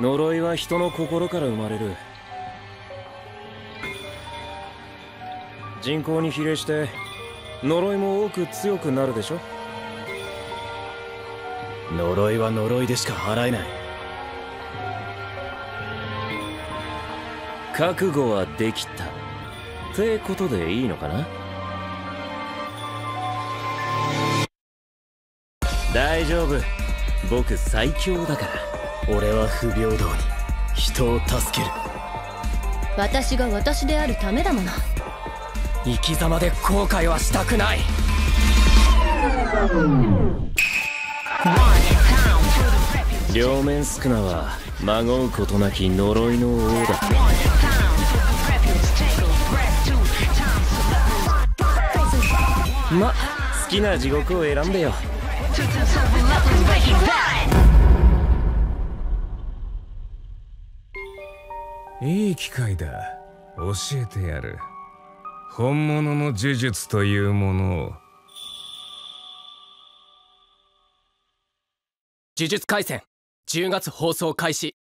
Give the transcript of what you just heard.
呪いは人の心から生まれる。人口に比例して呪いも多く強くなるでしょ？呪いは呪いでしか払えない。覚悟はできた。ってことでいいのかな？大丈夫。僕最強だから俺は不平等に人を助ける。私が私であるためだもの。生き様で後悔はしたくない。両面スクナはまごうことなき呪いの王だ。ま好きな地獄を選んでよいい機会だ。教えてやる。本物の呪術というものを。呪術廻戦。10月放送開始。